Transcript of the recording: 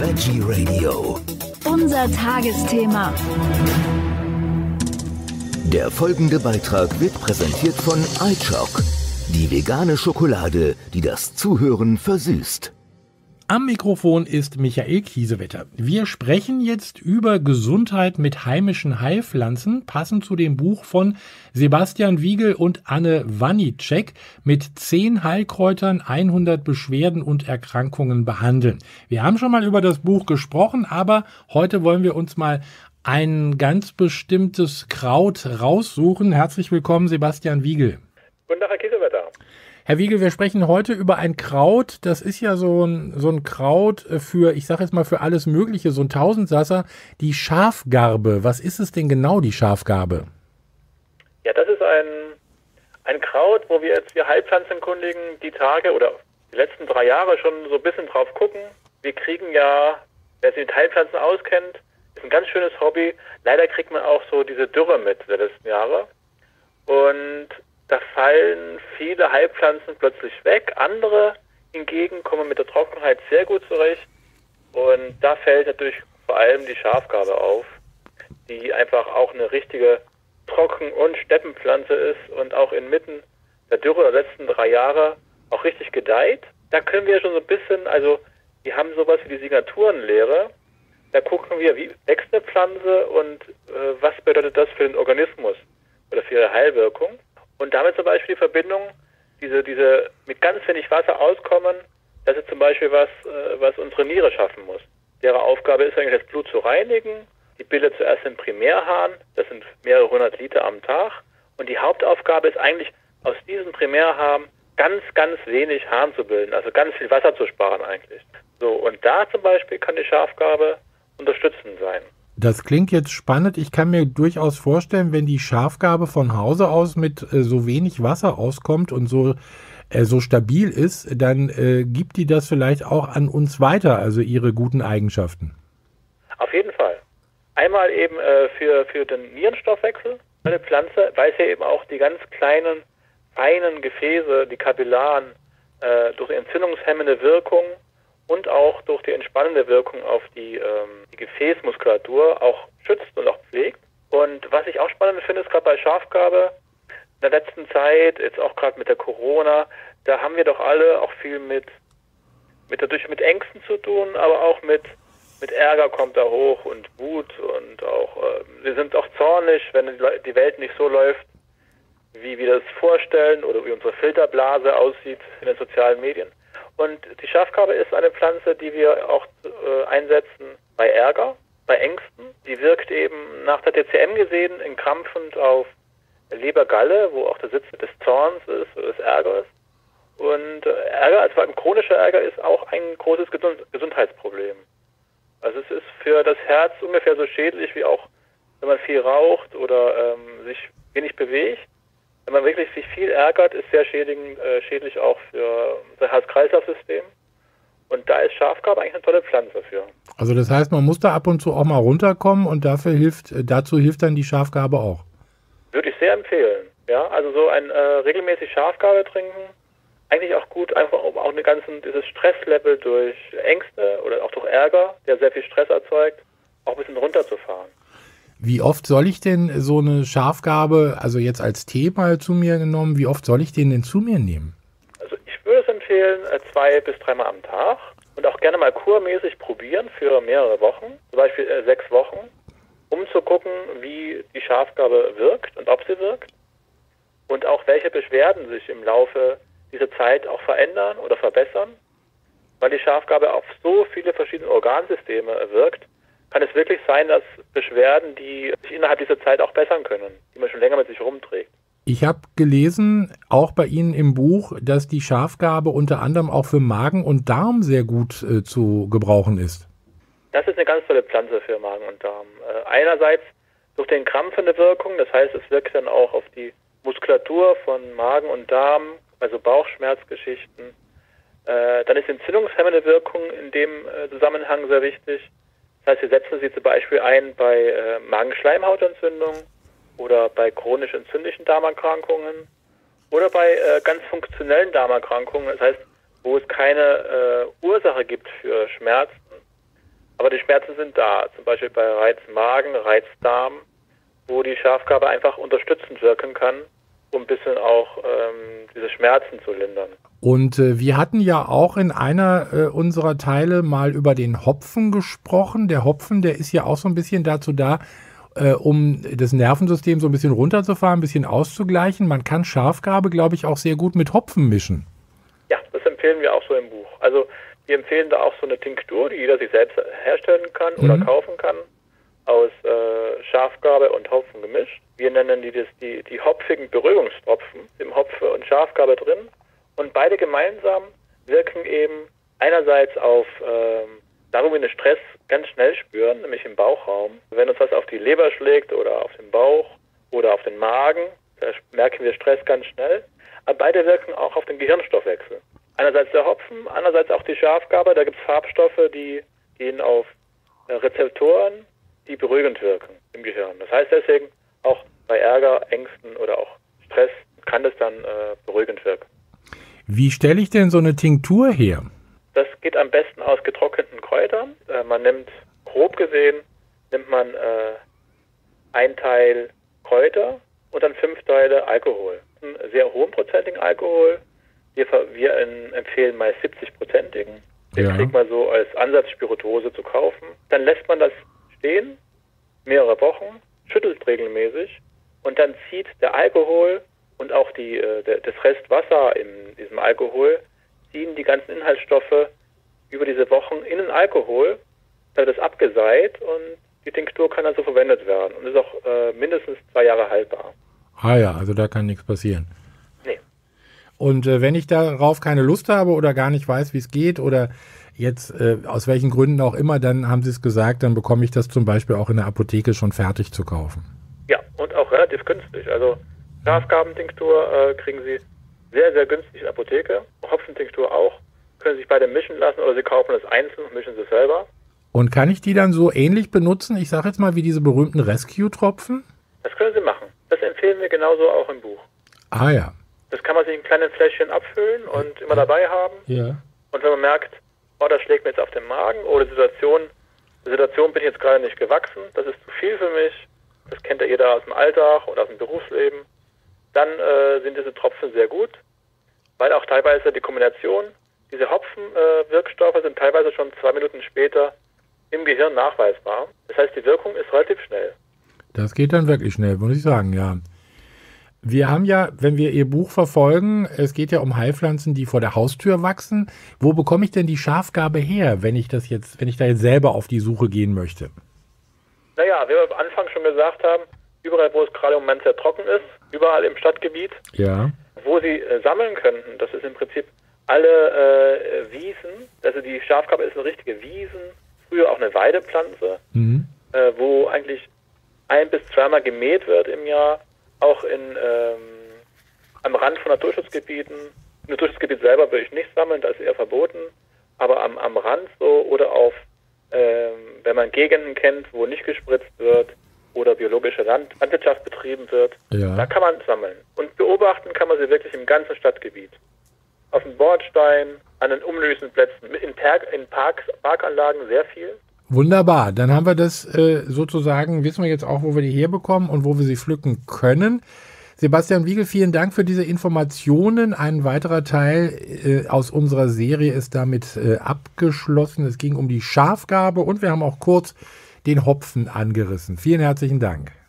Veggie Radio. Unser Tagesthema. Der folgende Beitrag wird präsentiert von iChock, die vegane Schokolade, die das Zuhören versüßt. Am Mikrofon ist Michael Kiesewetter. Wir sprechen jetzt über Gesundheit mit heimischen Heilpflanzen, passend zu dem Buch von Sebastian Wiegel und Anne Wanicek mit 10 Heilkräutern 100 Beschwerden und Erkrankungen behandeln. Wir haben schon mal über das Buch gesprochen, aber heute wollen wir uns mal ein ganz bestimmtes Kraut raussuchen. Herzlich willkommen, Sebastian Wiegel. Guten Tag, Herr Kiesewetter. Herr Wiegel, wir sprechen heute über ein Kraut. Das ist ja so ein, so ein Kraut für, ich sage jetzt mal für alles Mögliche, so ein Tausendsasser, die Schafgarbe. Was ist es denn genau, die Schafgarbe? Ja, das ist ein, ein Kraut, wo wir jetzt, wir Heilpflanzenkundigen, die Tage oder die letzten drei Jahre schon so ein bisschen drauf gucken. Wir kriegen ja, wer sich mit Heilpflanzen auskennt, ist ein ganz schönes Hobby. Leider kriegt man auch so diese Dürre mit der letzten Jahre. Und da fallen viele Heilpflanzen plötzlich weg. Andere hingegen kommen mit der Trockenheit sehr gut zurecht. Und da fällt natürlich vor allem die Schafgarbe auf, die einfach auch eine richtige Trocken- und Steppenpflanze ist und auch inmitten der Dürre der letzten drei Jahre auch richtig gedeiht. Da können wir schon so ein bisschen, also wir haben sowas wie die Signaturenlehre. Da gucken wir, wie wächst eine Pflanze und äh, was bedeutet das für den Organismus oder für ihre Heilwirkung. Und damit zum Beispiel die Verbindung, diese, diese mit ganz wenig Wasser auskommen, das ist zum Beispiel was, äh, was unsere Niere schaffen muss. Deren Aufgabe ist eigentlich, das Blut zu reinigen. Die bildet zuerst den Primärhahn, das sind mehrere hundert Liter am Tag. Und die Hauptaufgabe ist eigentlich, aus diesem Primärhahn ganz, ganz wenig Hahn zu bilden, also ganz viel Wasser zu sparen eigentlich. So, und da zum Beispiel kann die Schafgabe unterstützend sein. Das klingt jetzt spannend. Ich kann mir durchaus vorstellen, wenn die Schafgabe von Hause aus mit äh, so wenig Wasser auskommt und so, äh, so stabil ist, dann äh, gibt die das vielleicht auch an uns weiter, also ihre guten Eigenschaften. Auf jeden Fall. Einmal eben äh, für, für den Nierenstoffwechsel. Eine Pflanze weiß ja eben auch die ganz kleinen, feinen Gefäße, die Kapillaren, äh, durch entzündungshemmende Wirkung und auch durch die entspannende Wirkung auf die, ähm, die Gefäßmuskulatur auch schützt und auch pflegt. Und was ich auch spannend finde, ist gerade bei Schafgabe, in der letzten Zeit, jetzt auch gerade mit der Corona, da haben wir doch alle auch viel mit, mit dadurch mit Ängsten zu tun, aber auch mit, mit Ärger kommt da hoch und Wut und auch, äh, wir sind auch zornig, wenn die Welt nicht so läuft, wie wir das vorstellen oder wie unsere Filterblase aussieht in den sozialen Medien. Und die Schafgarbe ist eine Pflanze, die wir auch äh, einsetzen bei Ärger, bei Ängsten. Die wirkt eben nach der DCM gesehen in krampfend auf Lebergalle, wo auch der Sitz des Zorns ist, des Ärgers. Und äh, Ärger, also vor allem chronischer Ärger, ist auch ein großes Gesund Gesundheitsproblem. Also es ist für das Herz ungefähr so schädlich wie auch, wenn man viel raucht oder ähm, sich wenig bewegt wenn man wirklich sich viel ärgert, ist sehr schädigend, äh, schädlich auch für das Herz-Kreislauf-System. Und da ist Schafgarbe eigentlich eine tolle Pflanze für. Also das heißt, man muss da ab und zu auch mal runterkommen und dafür hilft, äh, dazu hilft dann die Schafgarbe auch. Würde ich sehr empfehlen. Ja, also so ein äh, regelmäßig Schafgarbe trinken, eigentlich auch gut, einfach um auch eine ganzen, dieses Stresslevel durch Ängste oder auch durch Ärger, der sehr viel Stress erzeugt, auch ein bisschen runterzufahren. Wie oft soll ich denn so eine Schafgabe, also jetzt als Tee mal zu mir genommen, wie oft soll ich den denn zu mir nehmen? Also ich würde es empfehlen, äh, zwei bis dreimal am Tag und auch gerne mal kurmäßig probieren für mehrere Wochen, zum Beispiel äh, sechs Wochen, um zu gucken, wie die Schafgabe wirkt und ob sie wirkt und auch welche Beschwerden sich im Laufe dieser Zeit auch verändern oder verbessern, weil die Schafgabe auf so viele verschiedene Organsysteme wirkt, kann es wirklich sein, dass Beschwerden, die sich innerhalb dieser Zeit auch bessern können, die man schon länger mit sich rumträgt. Ich habe gelesen, auch bei Ihnen im Buch, dass die Schafgabe unter anderem auch für Magen und Darm sehr gut äh, zu gebrauchen ist. Das ist eine ganz tolle Pflanze für Magen und Darm. Äh, einerseits durch den krampfende Wirkung, das heißt, es wirkt dann auch auf die Muskulatur von Magen und Darm, also Bauchschmerzgeschichten. Äh, dann ist entzündungshemmende Wirkung in dem äh, Zusammenhang sehr wichtig. Das heißt, wir setzen sie zum Beispiel ein bei äh, Magenschleimhautentzündung oder bei chronisch entzündlichen Darmerkrankungen oder bei äh, ganz funktionellen Darmerkrankungen. Das heißt, wo es keine äh, Ursache gibt für Schmerzen, Aber die Schmerzen sind da, zum Beispiel bei Reizmagen, Reizdarm, wo die Schafgabe einfach unterstützend wirken kann, um ein bisschen auch ähm, diese Schmerzen zu lindern. Und äh, wir hatten ja auch in einer äh, unserer Teile mal über den Hopfen gesprochen. Der Hopfen, der ist ja auch so ein bisschen dazu da, äh, um das Nervensystem so ein bisschen runterzufahren, ein bisschen auszugleichen. Man kann Schafgabe, glaube ich, auch sehr gut mit Hopfen mischen. Ja, das empfehlen wir auch so im Buch. Also wir empfehlen da auch so eine Tinktur, die jeder sich selbst herstellen kann mhm. oder kaufen kann, aus äh, Schafgabe und Hopfen gemischt. Wir nennen die das die, die hopfigen Beruhigungstropfen, im Hopfe und Schafgabe drin. Und beide gemeinsam wirken eben einerseits auf ähm, darum, wir den Stress ganz schnell spüren, nämlich im Bauchraum. Wenn uns was auf die Leber schlägt oder auf den Bauch oder auf den Magen, da merken wir Stress ganz schnell. Aber beide wirken auch auf den Gehirnstoffwechsel. Einerseits der Hopfen, andererseits auch die Schafgabe. Da gibt es Farbstoffe, die gehen auf äh, Rezeptoren, die beruhigend wirken im Gehirn. Das heißt deswegen, auch bei Ärger, Ängsten oder auch Stress kann das dann äh, beruhigend wirken. Wie stelle ich denn so eine Tinktur her? Das geht am besten aus getrockneten Kräutern. Äh, man nimmt, grob gesehen, nimmt man äh, ein Teil Kräuter und dann fünf Teile Alkohol. Einen sehr hohenprozentigen Alkohol. Wir, wir in, empfehlen mal 70-prozentigen. Den ja. kriegt man so als Ansatzspirituose zu kaufen. Dann lässt man das stehen, mehrere Wochen, schüttelt regelmäßig und dann zieht der Alkohol und auch die, äh, das Restwasser in diesem Alkohol ziehen die ganzen Inhaltsstoffe über diese Wochen in den Alkohol, dann wird es abgeseit und die Tinktur kann dann so verwendet werden und ist auch äh, mindestens zwei Jahre haltbar. Ah ja, also da kann nichts passieren. Und äh, wenn ich darauf keine Lust habe oder gar nicht weiß, wie es geht oder jetzt äh, aus welchen Gründen auch immer, dann haben Sie es gesagt, dann bekomme ich das zum Beispiel auch in der Apotheke schon fertig zu kaufen. Ja, und auch relativ günstig. Also Schafgabentinktur äh, kriegen Sie sehr, sehr günstig in der Apotheke. Hopfentinktur auch. Können Sie sich beide mischen lassen oder Sie kaufen es einzeln und mischen Sie es selber. Und kann ich die dann so ähnlich benutzen, ich sage jetzt mal wie diese berühmten Rescue-Tropfen? Das können Sie machen. Das empfehlen wir genauso auch im Buch. Ah ja. Das kann man sich in kleinen Fläschchen abfüllen und immer dabei haben. Ja. Und wenn man merkt, oh, das schlägt mir jetzt auf den Magen oder die Situation, die Situation bin ich jetzt gerade nicht gewachsen, das ist zu viel für mich, das kennt ja jeder aus dem Alltag oder aus dem Berufsleben, dann äh, sind diese Tropfen sehr gut, weil auch teilweise die Kombination, diese Hopfenwirkstoffe äh, sind teilweise schon zwei Minuten später im Gehirn nachweisbar. Das heißt, die Wirkung ist relativ schnell. Das geht dann wirklich schnell, muss ich sagen, ja. Wir haben ja, wenn wir Ihr Buch verfolgen, es geht ja um Heilpflanzen, die vor der Haustür wachsen. Wo bekomme ich denn die Schafgabe her, wenn ich das jetzt, wenn ich da jetzt selber auf die Suche gehen möchte? Naja, wie wir am Anfang schon gesagt haben, überall, wo es gerade im Moment sehr trocken ist, überall im Stadtgebiet, ja. wo sie äh, sammeln könnten. Das ist im Prinzip alle äh, Wiesen, also die Schafgabe ist eine richtige Wiesen, früher auch eine Weidepflanze, mhm. äh, wo eigentlich ein bis zweimal gemäht wird im Jahr, auch in ähm, am Rand von Naturschutzgebieten. Im Naturschutzgebiet selber würde ich nicht sammeln, das ist eher verboten, aber am, am Rand so oder auf, ähm, wenn man Gegenden kennt, wo nicht gespritzt wird, oder biologische Land Landwirtschaft betrieben wird, ja. da kann man sammeln. Und beobachten kann man sie wirklich im ganzen Stadtgebiet. Auf dem Bordstein, an den umliegenden Plätzen, in, Park, in Parks, Parkanlagen sehr viel. Wunderbar, dann haben wir das äh, sozusagen, wissen wir jetzt auch, wo wir die herbekommen und wo wir sie pflücken können. Sebastian Wiegel, vielen Dank für diese Informationen. Ein weiterer Teil äh, aus unserer Serie ist damit äh, abgeschlossen. Es ging um die Schafgabe und wir haben auch kurz den Hopfen angerissen. Vielen herzlichen Dank.